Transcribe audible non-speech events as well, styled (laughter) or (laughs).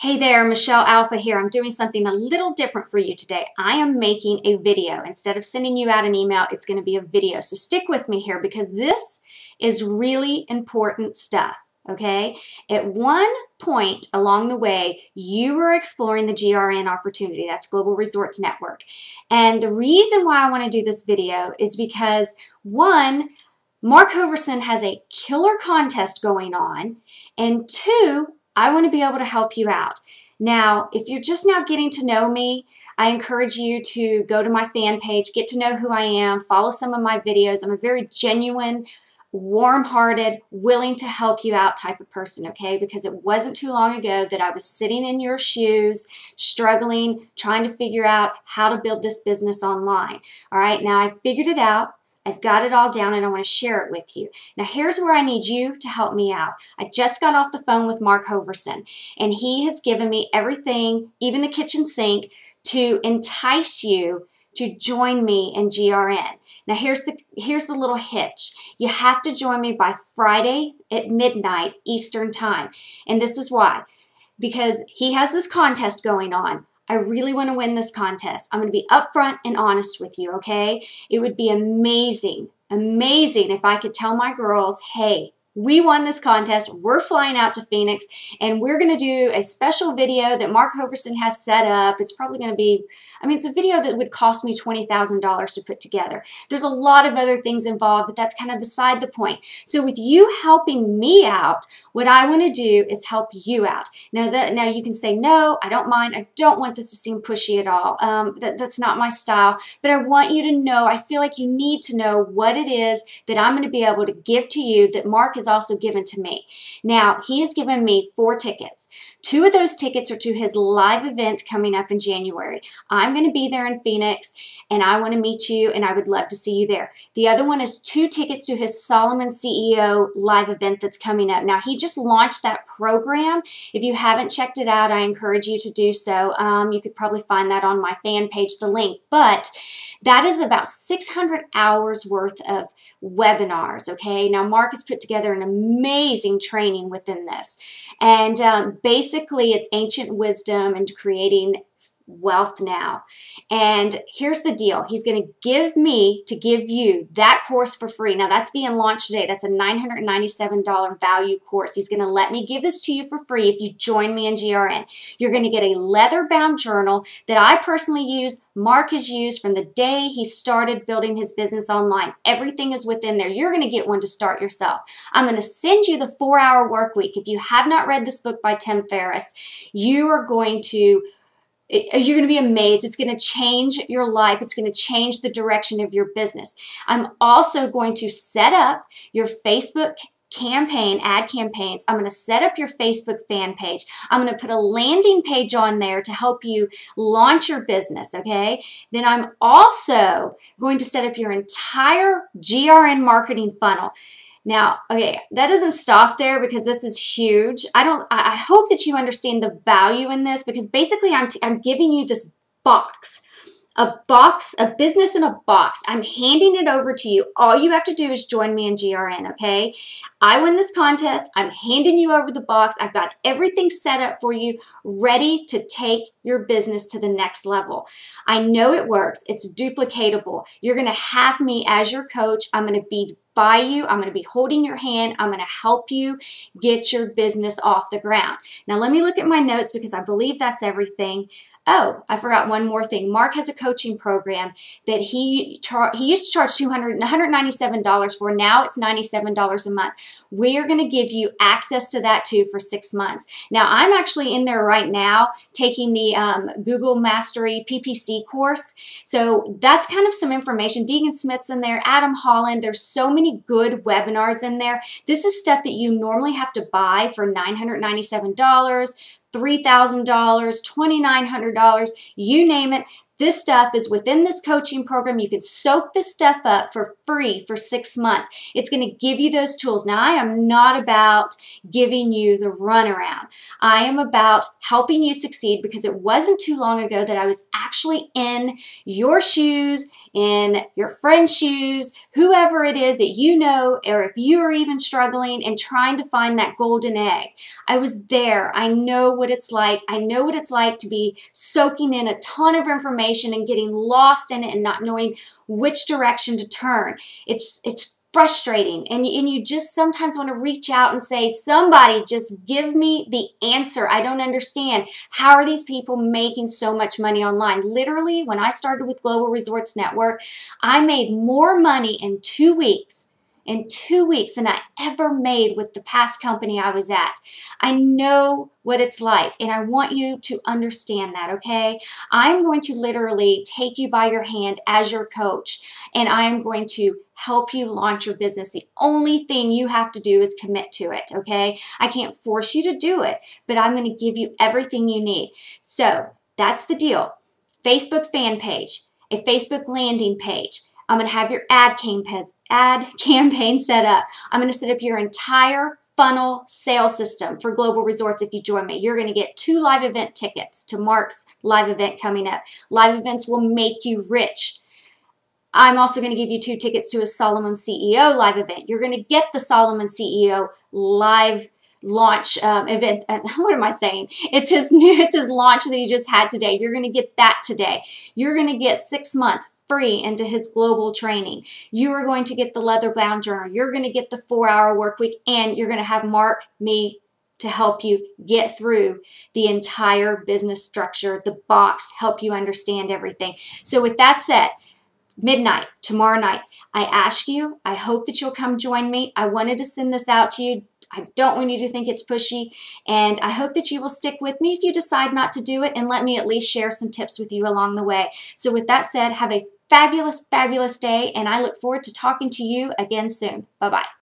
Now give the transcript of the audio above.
Hey there, Michelle Alpha here. I'm doing something a little different for you today. I am making a video. Instead of sending you out an email, it's going to be a video. So stick with me here because this is really important stuff, okay? At one point along the way, you were exploring the GRN opportunity. That's Global Resorts Network. And the reason why I want to do this video is because one, Mark Hoverson has a killer contest going on, and two, I want to be able to help you out. Now, if you're just now getting to know me, I encourage you to go to my fan page, get to know who I am, follow some of my videos. I'm a very genuine, warm hearted, willing to help you out type of person, okay? Because it wasn't too long ago that I was sitting in your shoes, struggling, trying to figure out how to build this business online. All right, now I figured it out. I've got it all down and I want to share it with you. Now, here's where I need you to help me out. I just got off the phone with Mark Hoverson, and he has given me everything, even the kitchen sink, to entice you to join me in GRN. Now here's the here's the little hitch. You have to join me by Friday at midnight Eastern Time. And this is why. Because he has this contest going on. I really want to win this contest. I'm going to be upfront and honest with you, okay? It would be amazing, amazing if I could tell my girls, hey, we won this contest. We're flying out to Phoenix and we're going to do a special video that Mark Hoverson has set up. It's probably going to be, I mean, it's a video that would cost me $20,000 to put together. There's a lot of other things involved, but that's kind of beside the point. So with you helping me out, what I want to do is help you out. Now that now you can say, no, I don't mind. I don't want this to seem pushy at all. Um, that, that's not my style. But I want you to know, I feel like you need to know what it is that I'm going to be able to give to you that Mark has also given to me. Now, he has given me four tickets. Two of those tickets are to his live event coming up in January. I'm going to be there in Phoenix and I want to meet you and I would love to see you there. The other one is two tickets to his Solomon CEO live event that's coming up. Now, he just launched that program. If you haven't checked it out, I encourage you to do so. Um, you could probably find that on my fan page, the link. But that is about 600 hours worth of webinars. Okay, now Mark has put together an amazing training within this, and um, basically it's ancient wisdom and creating wealth now. And here's the deal He's going to give me to give you that course for free. Now, that's being launched today. That's a $997 value course. He's going to let me give this to you for free if you join me in GRN. You're going to get a leather bound journal that I personally use, Mark has used from the day he started building his business online. Everything is within there. You're going to get one to start yourself. I'm going to send you the four hour work week. If you have not read this book by Tim Ferriss, you are going to Uh, you're going to be amazed. It's going to change your life. It's going to change the direction of your business. I'm also going to set up your Facebook campaign, ad campaigns. I'm going to set up your Facebook fan page. I'm going to put a landing page on there to help you launch your business, okay? Then I'm also going to set up your entire GRN marketing funnel. Now, okay, that doesn't stop there because this is huge. I don't, I hope that you understand the value in this because basically I'm, t- I'm giving you this box a box, a business in a box. I'm handing it over to you. All you have to do is join me in GRN, okay? I win this contest. I'm handing you over the box. I've got everything set up for you, ready to take your business to the next level. I know it works. It's duplicatable. You're going to have me as your coach. I'm going to be by you. I'm going to be holding your hand. I'm going to help you get your business off the ground. Now, let me look at my notes because I believe that's everything. Oh, I forgot one more thing. Mark has a coaching program that he he used to charge $200, $197 for. Now it's $97 a month. We are going to give you access to that too for six months. Now, I'm actually in there right now taking the um, Google Mastery PPC course. So that's kind of some information. Deegan Smith's in there, Adam Holland. There's so many good webinars in there. This is stuff that you normally have to buy for $997 $3,000, $2,900, you name it. This stuff is within this coaching program. You can soak this stuff up for free for six months. It's going to give you those tools. Now, I am not about giving you the runaround. I am about helping you succeed because it wasn't too long ago that I was actually in your shoes, in your friend's shoes, whoever it is that you know, or if you're even struggling and trying to find that golden egg. I was there. I know what it's like. I know what it's like to be soaking in a ton of information and getting lost in it and not knowing which direction to turn. It's it's frustrating. And, and you just sometimes want to reach out and say somebody just give me the answer. I don't understand. How are these people making so much money online? Literally when i started with global resorts network i made more money in two weeks in two weeks than I ever made with the past company I was at. I know what it's like, and I want you to understand that, okay? I'm going to literally take you by your hand as your coach, and I am going to help you launch your business. The only thing you have to do is commit to it, okay? I can't force you to do it, but I'm going to give you everything you need. So that's the deal. Facebook fan page, a Facebook landing page, I'm going to have your ad campaign, ad (laughs) campaign set up. I'm going to set up your entire funnel sales system for Global Resorts if you join me. You're going to get two live event tickets to Mark's live event coming up. Live events will make you rich. I'm also going to give you two tickets to a Solomon CEO live event. You're going to get the Solomon CEO live launch um, event. (laughs) What am I saying? It's his (laughs) new, it's his launch that he just had today. You're going to get that today. You're going to get six months free into his global training. You are going to get the leather bound journal. You're going to get the four hour work week and you're going to have Mark, me, to help you get through the entire business structure, the box, help you understand everything. So with that said, midnight, tomorrow night, I ask you, I hope that you'll come join me. I wanted to send this out to you I don't want you to think it's pushy. And I hope that you will stick with me if you decide not to do it and let me at least share some tips with you along the way. So with that said, have a fabulous, fabulous day. And I look forward to talking to you again soon. Bye-bye.